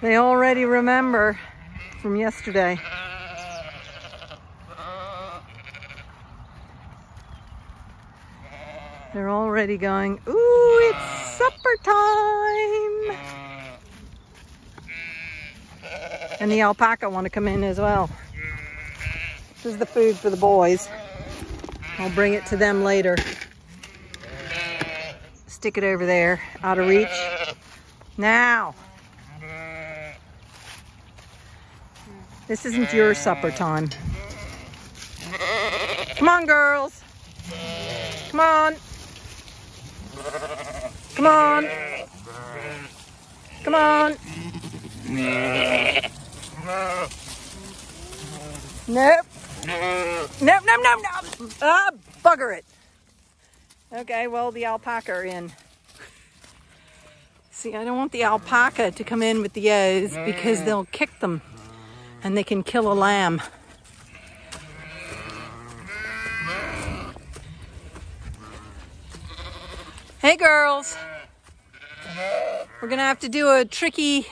They already remember from yesterday. They're already going, ooh, it's supper time. And the alpaca want to come in as well. This is the food for the boys. I'll bring it to them later. Stick it over there, out of reach. Now. This isn't your supper time. Come on, girls. Come on. Come on. Come on. Nope. Nope, nope, nope, nope. Ah, bugger it. Okay, well, the alpaca are in. See, I don't want the alpaca to come in with the ewes because they'll kick them and they can kill a lamb. Hey, girls. We're to have to do a tricky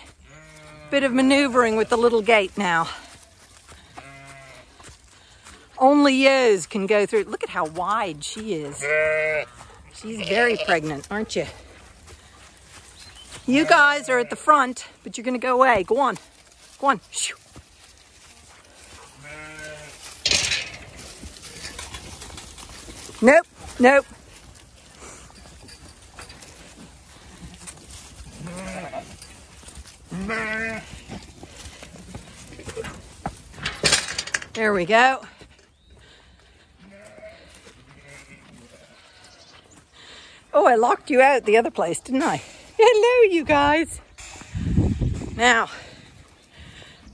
bit of maneuvering with the little gate now. Only ewes can go through. Look at how wide she is. She's very pregnant, aren't you? You guys are at the front, but you're to go away. Go on. Go on. Shoo. Nope. Nope. There we go. Oh, I locked you out the other place, didn't I? Hello, you guys. Now,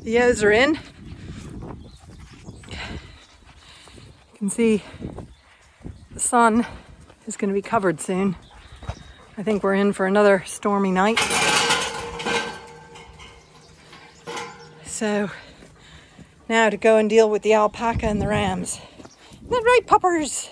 the ewes are in. You can see sun is going to be covered soon. I think we're in for another stormy night. So now to go and deal with the alpaca and the rams. Isn't that right, puppers?